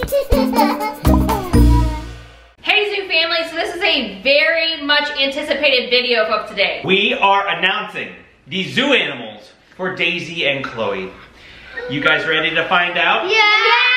Hey Zoo family, so this is a very much anticipated video of today. We are announcing the zoo animals for Daisy and Chloe. You guys ready to find out? Yeah!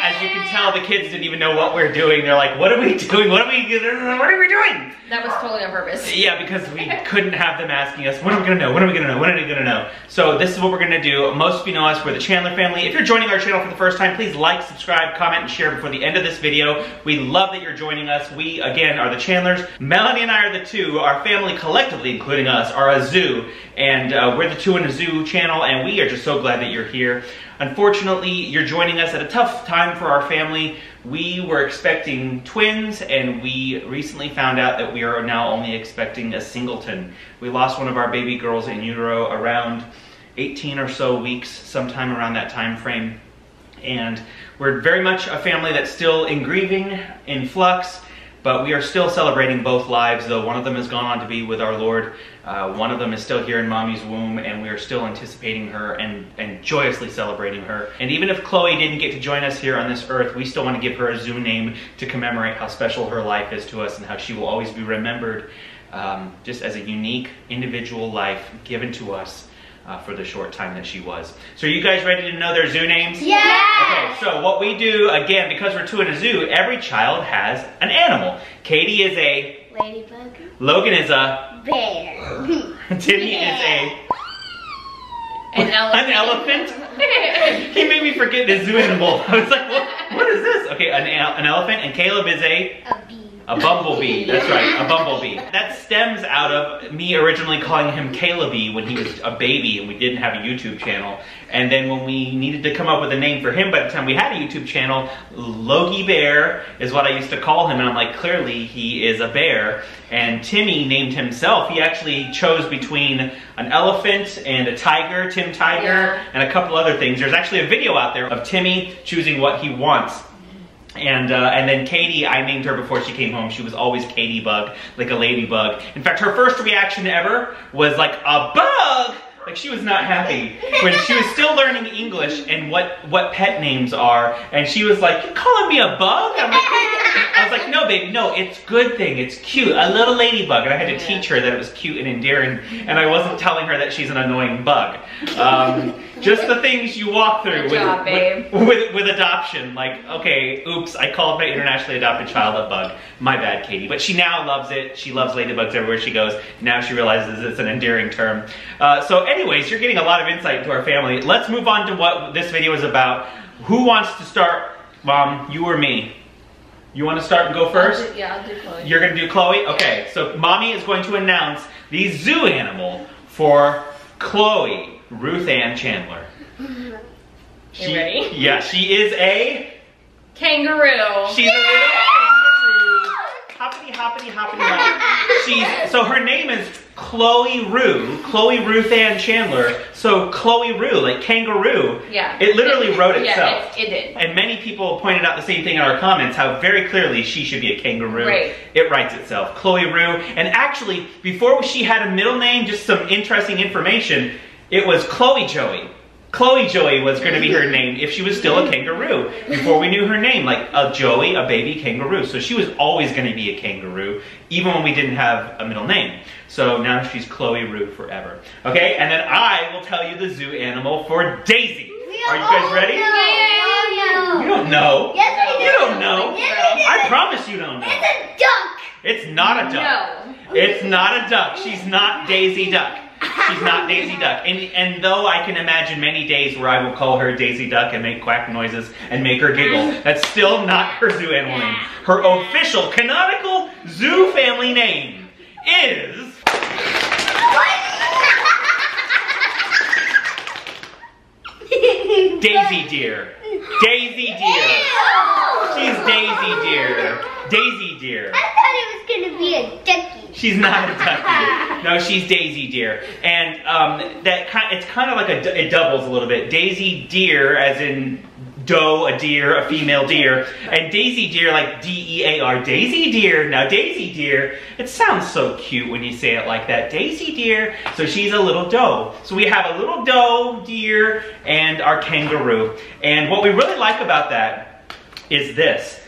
As you can tell, the kids didn't even know what we're doing. They're like, what are we doing? What are we, what are we doing? That was totally on purpose. Yeah, because we couldn't have them asking us, what are we gonna know? What are we gonna know? When are we gonna know? So this is what we're gonna do. Most of you know us, we're the Chandler family. If you're joining our channel for the first time, please like, subscribe, comment, and share before the end of this video. We love that you're joining us. We, again, are the Chandlers. Melanie and I are the two. Our family collectively, including us, are a zoo. And uh, we're the two in a zoo channel, and we are just so glad that you're here. Unfortunately, you're joining us at a tough time for our family. We were expecting twins, and we recently found out that we are now only expecting a singleton. We lost one of our baby girls in utero around 18 or so weeks, sometime around that time frame. And we're very much a family that's still in grieving, in flux, but we are still celebrating both lives, though one of them has gone on to be with our Lord. Uh, one of them is still here in mommy's womb, and we are still anticipating her and, and joyously celebrating her. And even if Chloe didn't get to join us here on this earth, we still want to give her a zoo name to commemorate how special her life is to us and how she will always be remembered um, just as a unique individual life given to us uh, for the short time that she was. So are you guys ready to know their zoo names? Yeah! Okay, so what we do, again, because we're two in a zoo, every child has an animal. Katie is a, Ladybug. Logan is a, Bear. Timmy is a, An elephant. an elephant. he made me forget the zoo animal. I was like, what, what is this? Okay, an, an elephant, and Caleb is a, A bee. A bumblebee, that's right, a bumblebee. That stems out of me originally calling him Caleby when he was a baby and we didn't have a YouTube channel. And then when we needed to come up with a name for him by the time we had a YouTube channel, Logie Bear is what I used to call him. And I'm like, clearly he is a bear. And Timmy named himself. He actually chose between an elephant and a tiger, Tim Tiger, Yeah. and a couple other things. There's actually a video out there of Timmy choosing what he wants. And uh, and then Katie, I named her before she came home. She was always Katie Bug, like a ladybug. In fact, her first reaction ever was like a bug. Like she was not happy when she was still learning English and what what pet names are. And she was like, "You calling me a bug?" Was like, "No, baby, no. It's good thing. It's cute. A little ladybug." And I had to teach her that it was cute and endearing. And I wasn't telling her that she's an annoying bug. Um, just the things you walk through with, job, with- with with adoption. Like, okay, oops, I called my internationally adopted child a bug. My bad, Katie. But she now loves it. She loves ladybugs everywhere she goes. Now she realizes it's an endearing term. Uh, so, anyways, you're getting a lot of insight into our family. Let's move on to what this video is about. Who wants to start, Mom? You or me? You want to start and go first? Do- yeah, I'll do Chloe. You're gonna do Chloe? Okay, so mommy is going to announce the zoo animal for Chloe Ruth Ann Chandler. You ready? Yeah, she is a Kangaroo. she's a little kangaroo. Hoppity hoppity hoppity hop. She's so her name is Chloe Rue, Chloe Ruth Ann Chandler. So Chloe Rue, like kangaroo. yeah. It literally wrote Yeah, itself. it, it did. And many people pointed out the same thing in our comments, how very clearly she should be a kangaroo. Right. It writes itself. Chloe Rue. And actually, before she had a middle name, just some interesting information, it was Chloe Joey. Chloe Joey was going to be her name if she was still a kangaroo. Before we knew her name, like a Joey, a baby kangaroo. So she was always going to be a kangaroo, even when we didn't have a middle name. So now she's Chloe Rue forever. Okay, and then I will tell you the zoo animal for Daisy. Are you guys ready? No. You don't know. Yes, we You do. don't know. Yes, we do. I promise you don't know. It's a duck. It's not a duck. No. It's not a duck. She's not Daisy Duck. She's not Daisy Duck. And, and though I can imagine many days where I will call her Daisy Duck and make quack noises and make her giggle, mm. that's still not her zoo animal name. Her official canonical zoo family name is Daisy Deer. Daisy Deer. She's Daisy Deer. Daisy Deer. I thought it was gonna be a ducky. She's not a ducky. No, she's Daisy Deer, and um, that kind. It's kind of like a. It doubles a little bit. Daisy Deer, as in doe, a deer, a female deer, and Daisy Deer, like D E A R. Daisy Deer. Now Daisy Deer. It sounds so cute when you say it like that. Daisy Deer. So she's a little doe. So we have a little doe, deer, and our kangaroo. And what we really like about that is this.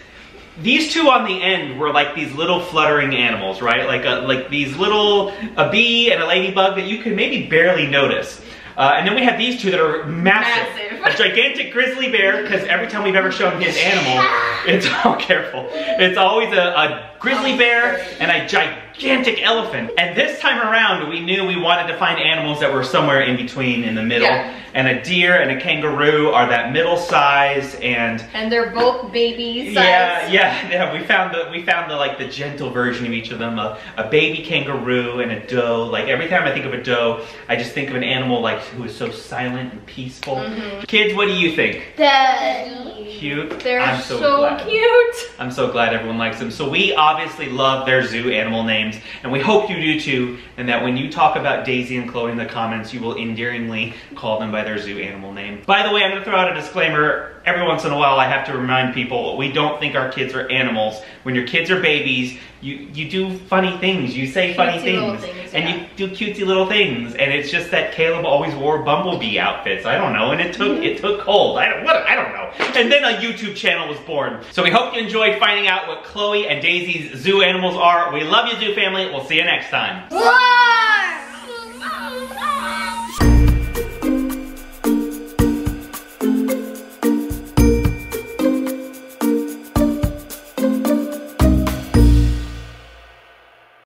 These two on the end were like these little fluttering animals, right? Like a, like these little, a bee and a ladybug that you could maybe barely notice. Uh, and then we have these two that are massive. Massive. A gigantic grizzly bear, because every time we've ever shown his animal, it's, oh careful, it's always a, a grizzly bear and a gigantic elephant. And this time around, we knew we wanted to find animals that were somewhere in between, in the middle. Yeah. And a deer and a kangaroo are that middle size and And they're both baby size. yeah, yeah, yeah. We found the we found the like the gentle version of each of them. A, a baby kangaroo and a doe. Like every time I think of a doe, I just think of an animal like who is so silent and peaceful. Mm-hmm. Kids, what do you think? The Cute. They're I'm so, so, glad. cute. I'm so glad everyone likes them. So we obviously love their zoo animal names, and we hope you do too. And that when you talk about Daisy and Chloe in the comments, you will endearingly call them by their zoo animal name. By the way, I'm gonna throw out a disclaimer. Every once in a while, I have to remind people we don't think our kids are animals. When your kids are babies, you you do funny things. You say funny Cutesy little things, things, and yeah. you do cutesy little things. And it's just that Caleb always wore bumblebee outfits. I don't know, and it took it took hold. I don't what I don't know. And then a YouTube channel was born. So we hope you enjoyed finding out what Chloe and Daisy's zoo animals are. We love you, zoo family. We'll see you next time. Whoa!